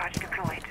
charge deployed.